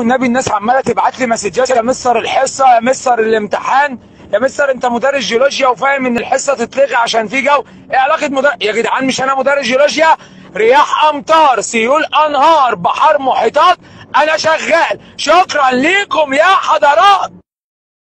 والنبي الناس عمالة تبعت لي مسجات يا مستر الحصة يا مستر الامتحان يا مستر انت مدرس جيولوجيا وفاهم ان الحصة تتلغي عشان في جو. إيه علاقة مدرس يا جدعان مش أنا مدرس جيولوجيا؟ رياح امطار سيول انهار بحار محيطات أنا شغال. شكرا ليكم يا حضرات!